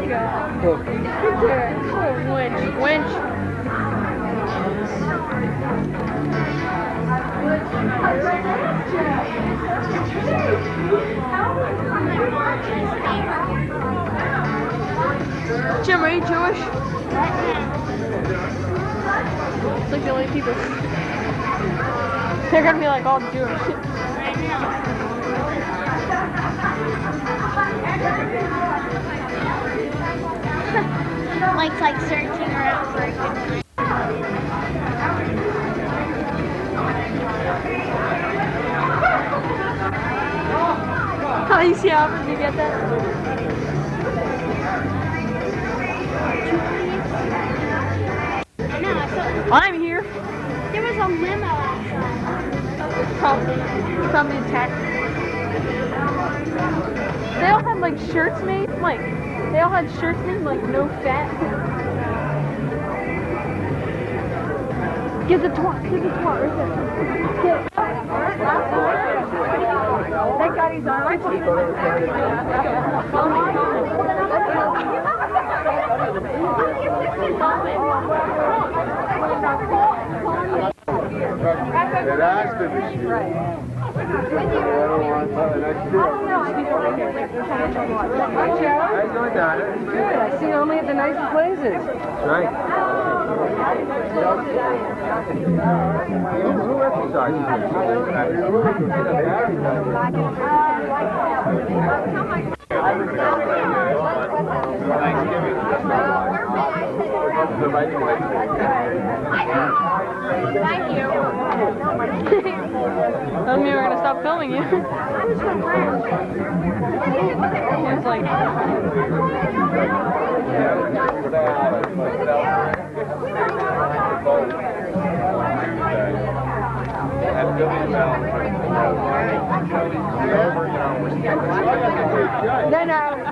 Oh, winch, winch. Jim, are you Jewish? It's like the only people. They're gonna be like all Jewish. Mike's like searching around for a good. How do you see? Did you get that? No, I saw I'm here. there was a limo outside. Probably, probably attacked. They all had like shirts made, like they all had shirts made like no fat. Get the twat, get the twat right there. Get. Thank God he's on. It has to be. I. I see only the nicest places. Right. Who exercises? Doesn't mean we're gonna stop filming you. It's like, then uh,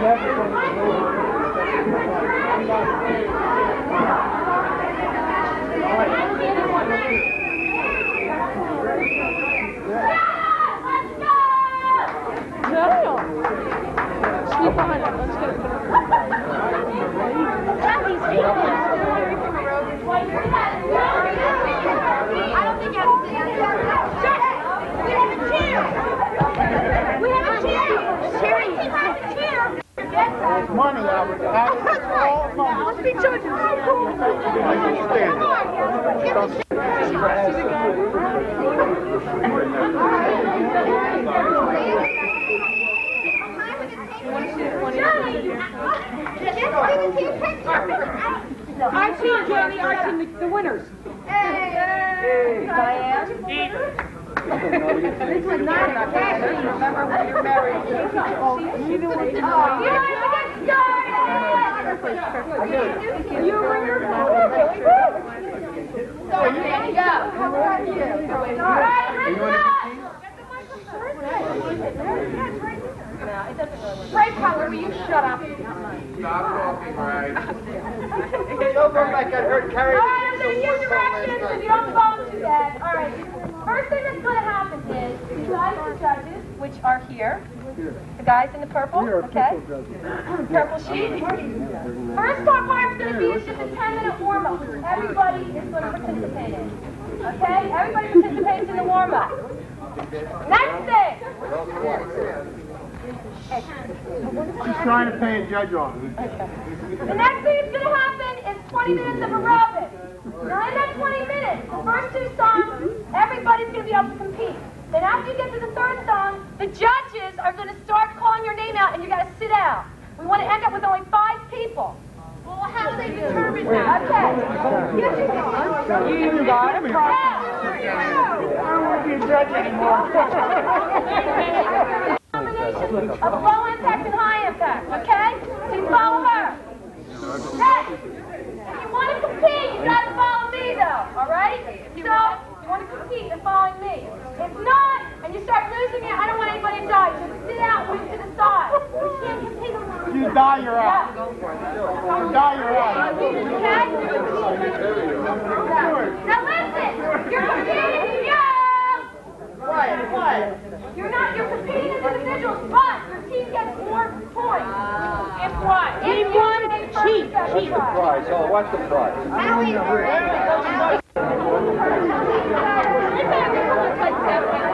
no. Sweep behind it. Let's go. I don't think Shut up! We have a chair! We have a chair! Sherry, we have a chair! Money, Albert. All money. Let's be judges. Archie, Jamie, Archie, the, the winners. This was not a fashion. Remember when you're married? What You were So, there you go. All right, Spray color, will you shut up? Stop talking, look like I heard Carrie. All right, I'm gonna give directions if you don't follow too bad. All right. First thing that's gonna happen is guys judges, which are here. The guys in the purple, okay? Purple sheet. First part part's gonna be is just a 10 minute warm up. Everybody is gonna participate in. Okay? Everybody participates in the warm up. Next thing. She's trying to pay a judge off. The next thing that's gonna happen is 20 minutes of aerobics. Now in that 20 minutes, the first two songs, everybody's gonna be able to compete. Then after you get to the third song, the judges are gonna start calling your name out and you gotta sit down. We wanna end up with only five people. Well, how do they determine that? Okay. You got it. I don't want you to judge anymore. Combination of low impact and high impact, okay? So you follow her. Next, if you want to compete, you gotta follow me though, alright? So, feet and following me. If not, and you start losing it, I don't want anybody to die. Just sit out, wait to the side. We You die, you're out. Yeah. You die, you're out. Okay? Now listen, you're competing, yo! Right, what? You're not, you're competing as individuals, but your team gets more points. If what? If you cheat, cheat. What's the prize? Oh, what's the prize? I. Vai, vai, vai.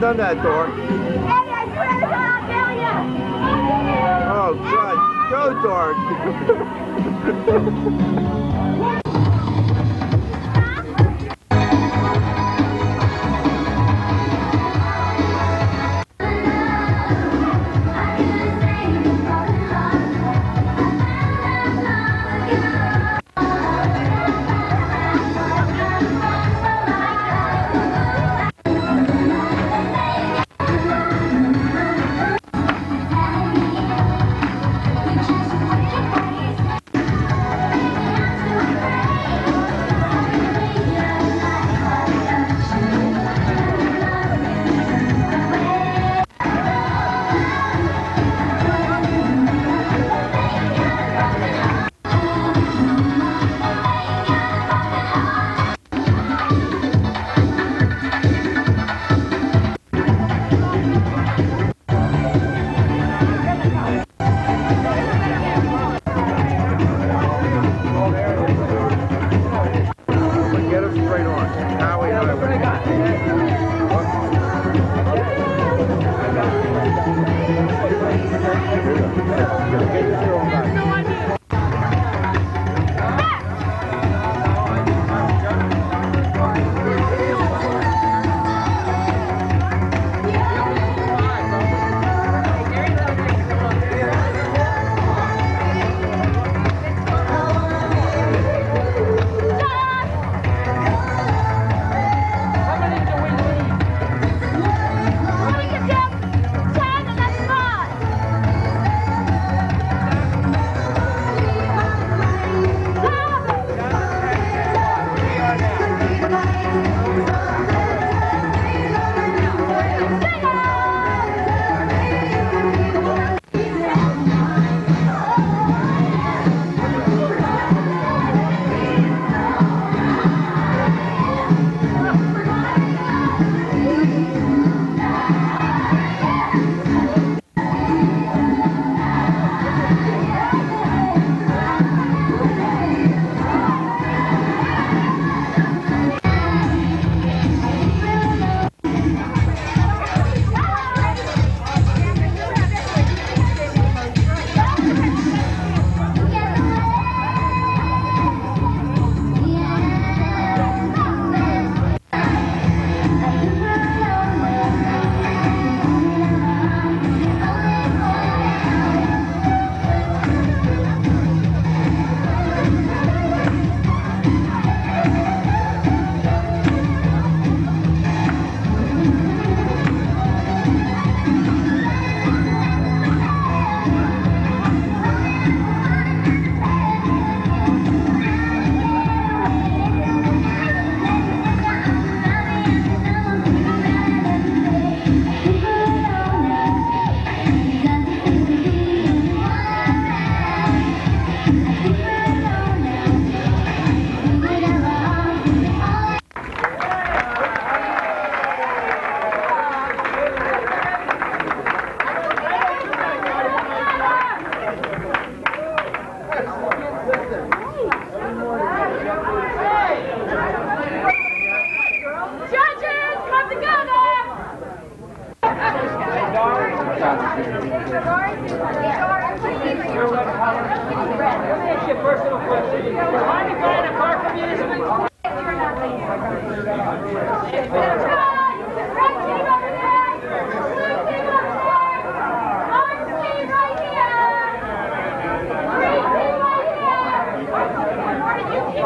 God, I'll kill you. Oh, God. Go, Dork.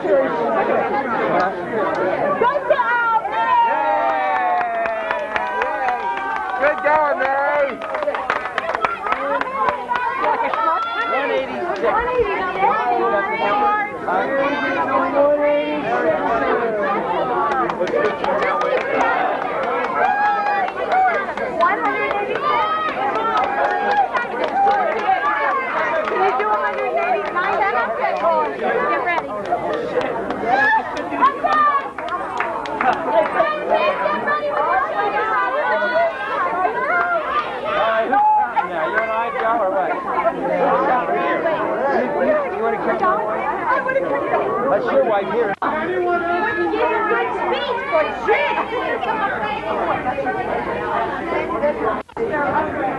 Good going, Mary. Get ready. Yeah, you and I, Joe, or what? You want to catch my wife? That's your wife here. Winning